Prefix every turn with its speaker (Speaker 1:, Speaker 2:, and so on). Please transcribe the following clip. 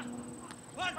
Speaker 1: One.